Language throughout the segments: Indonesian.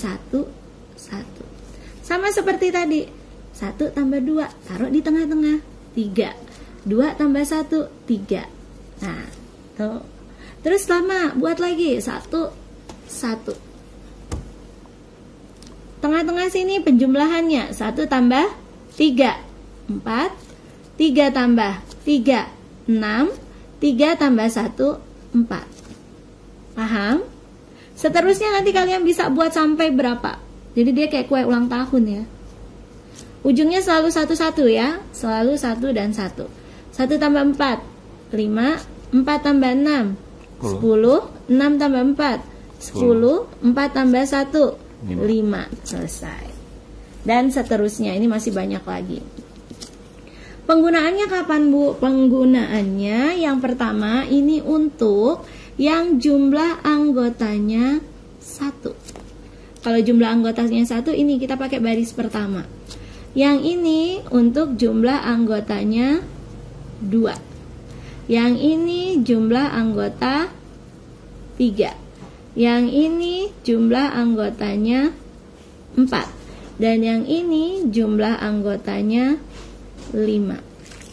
satu, satu. Sama seperti tadi, satu tambah dua, taruh di tengah-tengah, tiga. Dua tambah satu, tiga. Nah, tuh. Terus lama, buat lagi, satu, satu. Tengah-tengah sini penjumlahannya, satu tambah tiga, empat, tiga tambah tiga, enam, tiga tambah satu, empat. Paham? Seterusnya nanti kalian bisa buat sampai berapa? Jadi dia kayak kue ulang tahun ya. Ujungnya selalu satu-satu ya, selalu satu dan satu. Satu tambah empat, lima, empat tambah enam, sepuluh, enam tambah empat, sepuluh, empat tambah satu, lima. Selesai. Dan seterusnya, ini masih banyak lagi. Penggunaannya kapan Bu? Penggunaannya yang pertama ini untuk yang jumlah anggotanya satu. Kalau jumlah anggotanya satu ini kita pakai baris pertama. Yang ini untuk jumlah anggotanya dua. Yang ini jumlah anggota tiga. Yang ini jumlah anggotanya empat. Dan yang ini jumlah anggotanya lima.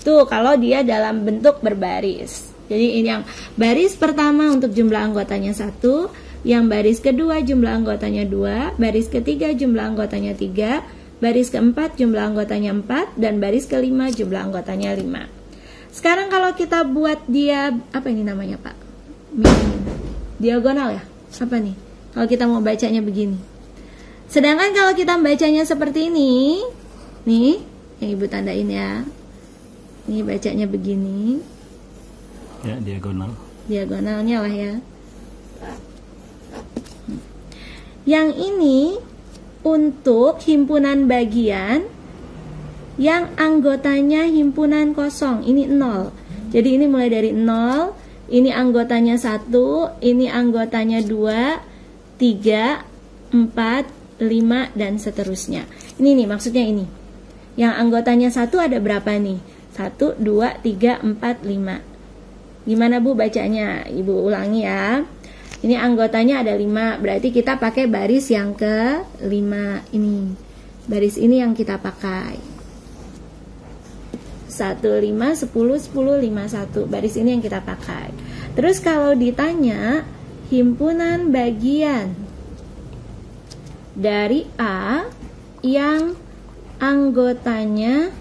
Tuh kalau dia dalam bentuk berbaris. Jadi ini yang baris pertama untuk jumlah anggotanya satu, yang baris kedua jumlah anggotanya dua, baris ketiga jumlah anggotanya tiga, baris keempat jumlah anggotanya empat, dan baris kelima jumlah anggotanya lima. Sekarang kalau kita buat dia apa ini namanya pak? Diagonal ya? Apa nih? Kalau kita mau bacanya begini. Sedangkan kalau kita bacanya seperti ini, nih yang ibu tandain ya. Nih bacanya begini. Ya, diagonal. Diagonalnya lah ya. Yang ini untuk himpunan bagian yang anggotanya himpunan kosong. Ini nol. Jadi ini mulai dari nol. Ini anggotanya satu, ini anggotanya dua, tiga, empat, lima, dan seterusnya. Ini nih maksudnya ini. Yang anggotanya satu ada berapa nih? Satu, dua, tiga, empat, lima. Gimana Bu bacanya? Ibu ulangi ya. Ini anggotanya ada 5, berarti kita pakai baris yang ke 5 ini. Baris ini yang kita pakai. 1, 5, 10, 10, 5, 1. Baris ini yang kita pakai. Terus kalau ditanya himpunan bagian dari A yang anggotanya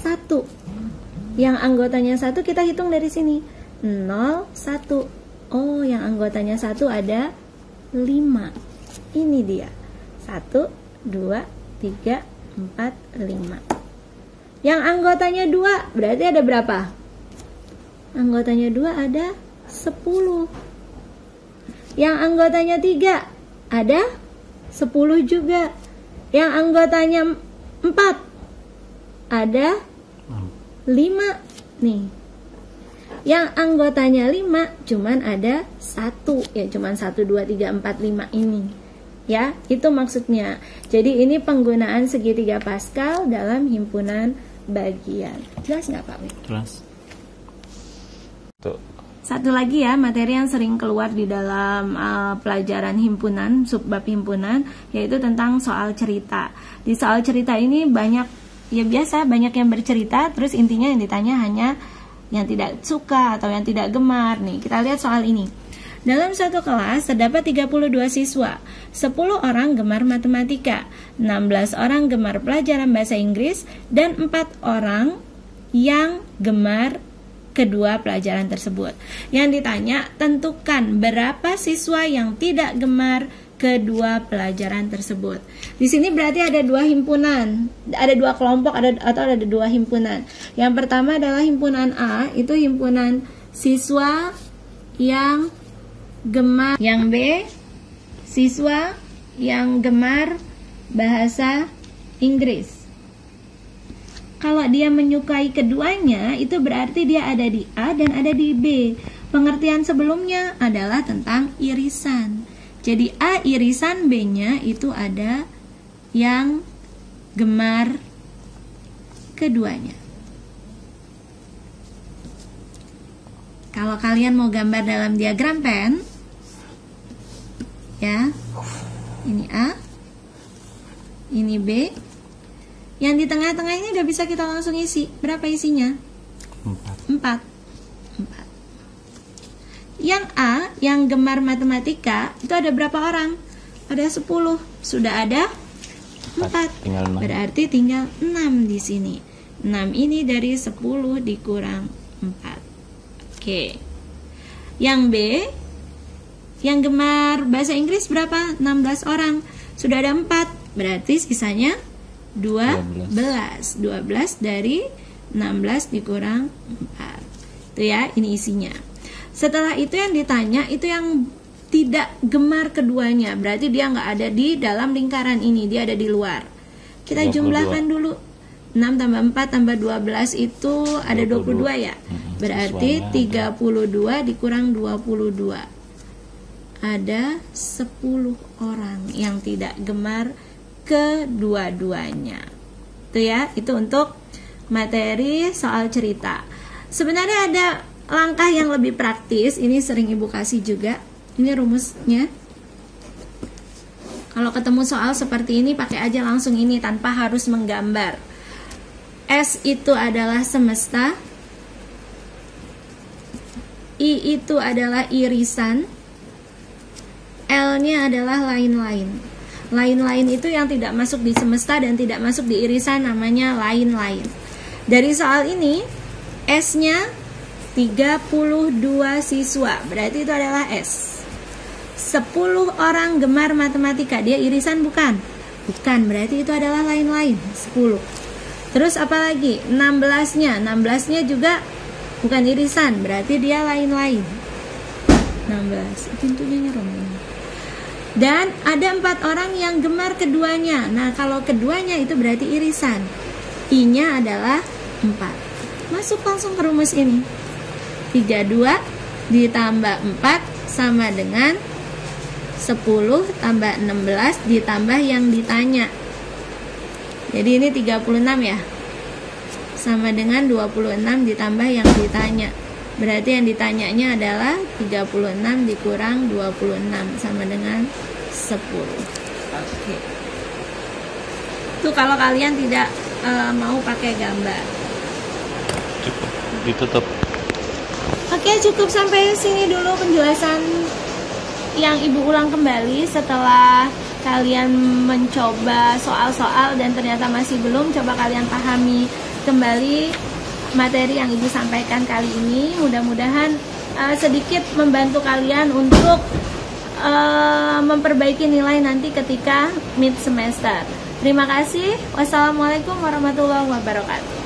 1. Yang anggotanya 1 kita hitung dari sini. 0, 1 Oh yang anggotanya satu ada 5 Ini dia. 1, 2, 3, 4, 5 Yang anggotanya 2 berarti ada berapa? Anggotanya 2 ada 10 Yang anggotanya 3 ada 10 juga. Yang anggotanya 4 ada 5 Nih yang anggotanya 5 cuman ada satu. Ya cuman 1 2 3 4 5 ini. Ya itu maksudnya. Jadi ini penggunaan segitiga Pascal dalam himpunan bagian. Jelas nggak Pak jelas. Tuh. satu lagi ya materi yang sering keluar di dalam uh, pelajaran himpunan subbab himpunan yaitu tentang soal cerita. Di soal cerita ini banyak ya biasa banyak yang bercerita terus intinya yang ditanya hanya yang tidak suka atau yang tidak gemar. Nih, kita lihat soal ini. Dalam satu kelas terdapat 32 siswa, 10 orang gemar matematika, 16 orang gemar pelajaran bahasa Inggris, dan 4 orang yang gemar kedua pelajaran tersebut. Yang ditanya, tentukan berapa siswa yang tidak gemar kedua pelajaran tersebut. Di sini berarti ada dua himpunan, ada dua kelompok ada atau ada dua himpunan. Yang pertama adalah himpunan A, itu himpunan siswa yang gemar. Yang B, siswa yang gemar bahasa Inggris. Kalau dia menyukai keduanya, itu berarti dia ada di A dan ada di B. Pengertian sebelumnya adalah tentang irisan. Jadi A irisan B-nya itu ada yang gemar keduanya. Kalau kalian mau gambar dalam diagram pen, ya, ini A, Ini B. Yang di tengah-tengah ini udah bisa kita langsung isi. Berapa isinya? Empat. 4. 4. Yang A, yang gemar matematika, itu ada berapa orang? Ada 10. Sudah ada 4. Tinggal enam. Berarti tinggal 6 di sini. 6 ini dari 10 dikurang 4. Oke. Yang B, yang gemar bahasa Inggris berapa? 16 orang. Sudah ada 4. Berarti sisanya 12. 12 dari 16 dikurang 4. Itu ya, ini isinya. Setelah itu yang ditanya itu yang tidak gemar keduanya, berarti dia nggak ada di dalam lingkaran ini, dia ada di luar. Kita 22. jumlahkan dulu. 6 tambah 4 tambah 12 itu ada 22 ya. Mhm, Berarti siswanya 32 dikurang 22 ada 10 orang yang tidak gemar kedua-duanya. Itu ya, itu untuk materi soal cerita. Sebenarnya ada langkah yang lebih praktis, ini sering Ibu kasih juga. Ini rumusnya. Kalau ketemu soal seperti ini pakai aja langsung ini tanpa harus menggambar. S itu adalah semesta. I itu adalah irisan. L-nya adalah lain-lain. Lain-lain itu yang tidak masuk di semesta dan tidak masuk di irisan namanya lain-lain. Dari soal ini, S-nya 32 siswa, berarti itu adalah S. 10 orang gemar matematika, dia irisan bukan? Bukan, berarti itu adalah lain-lain, 10. Terus apa lagi? 16-nya, 16-nya juga bukan irisan, berarti dia lain-lain. 16, pintunya nyerong. Dan ada empat orang yang gemar keduanya. Nah, kalau keduanya itu berarti irisan. I-nya adalah 4. Masuk langsung ke rumus ini. 32 ditambah 4 sama dengan 10 tambah 16 ditambah yang ditanya. Jadi ini 36 ya. Sama dengan 26 ditambah yang ditanya. Berarti yang ditanyanya adalah 36 dikurang 26 sama dengan 10. Oke. Itu kalau kalian tidak eh, mau pakai gambar. Cukup. Ditutup. Oke, cukup sampai sini dulu penjelasan yang Ibu ulang kembali setelah kalian mencoba soal-soal dan ternyata masih belum coba kalian pahami kembali materi yang Ibu sampaikan kali ini. Mudah-mudahan uh, sedikit membantu kalian untuk uh, memperbaiki nilai nanti ketika mid semester. Terima kasih. Wassalamualaikum warahmatullahi wabarakatuh.